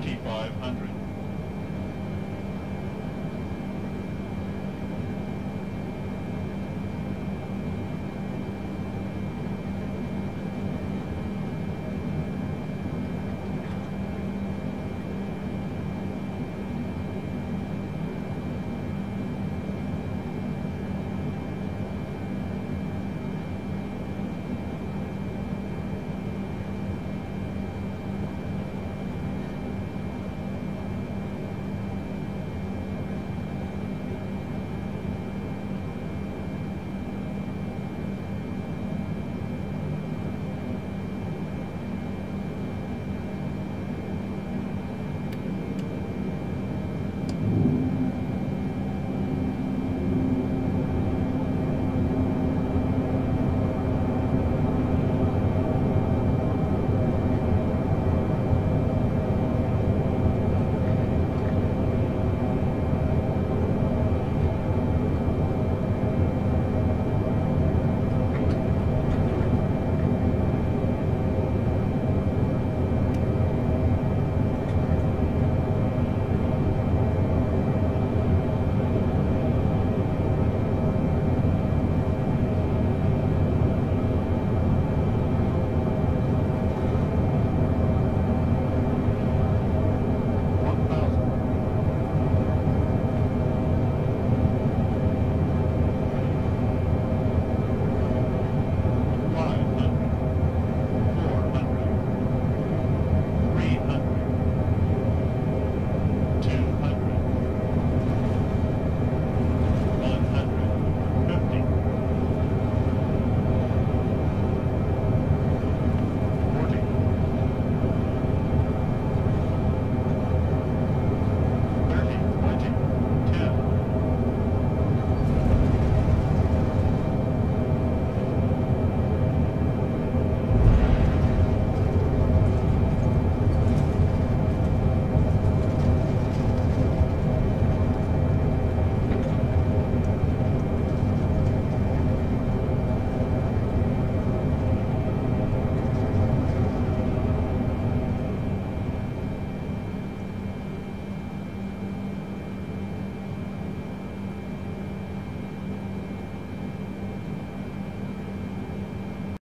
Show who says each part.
Speaker 1: 2500.